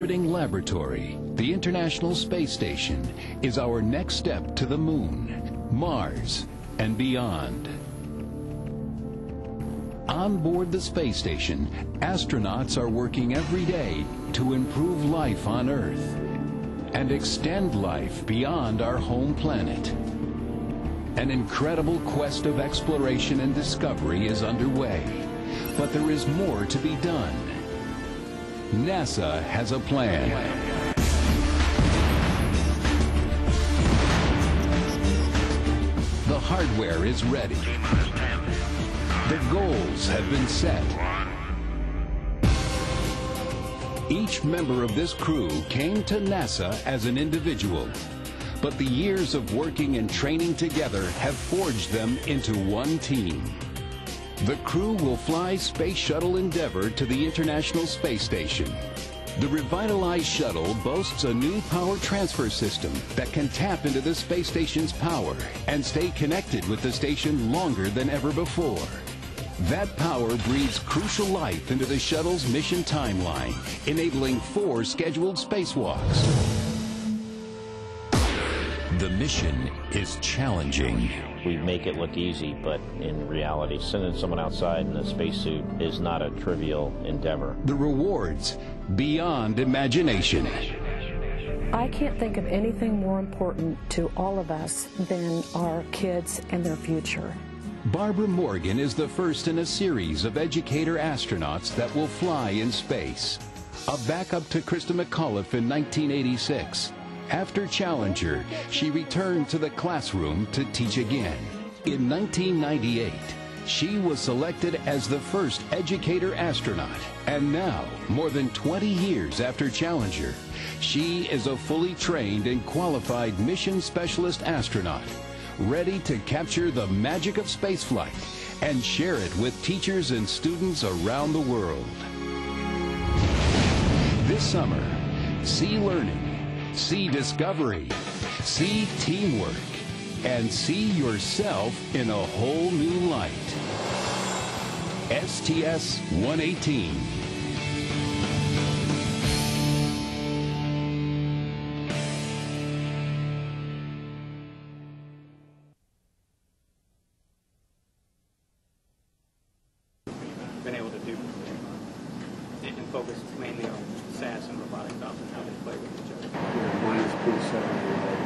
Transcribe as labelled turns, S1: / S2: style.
S1: Orbiting Laboratory, the International Space Station, is our next step to the Moon, Mars, and beyond. On board the space station, astronauts are working every day to improve life on Earth and extend life beyond our home planet. An incredible quest of exploration and discovery is underway, but there is more to be done. NASA has a plan. The hardware is ready. The goals have been set. Each member of this crew came to NASA as an individual, but the years of working and training together have forged them into one team. The crew will fly Space Shuttle Endeavour to the International Space Station. The revitalized shuttle boasts a new power transfer system that can tap into the space station's power and stay connected with the station longer than ever before. That power breathes crucial life into the shuttle's mission timeline, enabling four scheduled spacewalks. The mission is challenging.
S2: We make it look easy, but in reality, sending someone outside in a spacesuit is not a trivial endeavor.
S1: The rewards beyond imagination.
S3: I can't think of anything more important to all of us than our kids and their future.
S1: Barbara Morgan is the first in a series of educator astronauts that will fly in space. A backup to Christa McAuliffe in 1986. After Challenger, she returned to the classroom to teach again. In 1998, she was selected as the first educator astronaut. And now, more than 20 years after Challenger, she is a fully trained and qualified mission specialist astronaut, ready to capture the magic of spaceflight and share it with teachers and students around the world. This summer, see learning see discovery, see teamwork, and see yourself in a whole new light. STS 118.
S4: been able to do and focus mainly on SAS and robotics ops and how they play with each other.
S5: Mine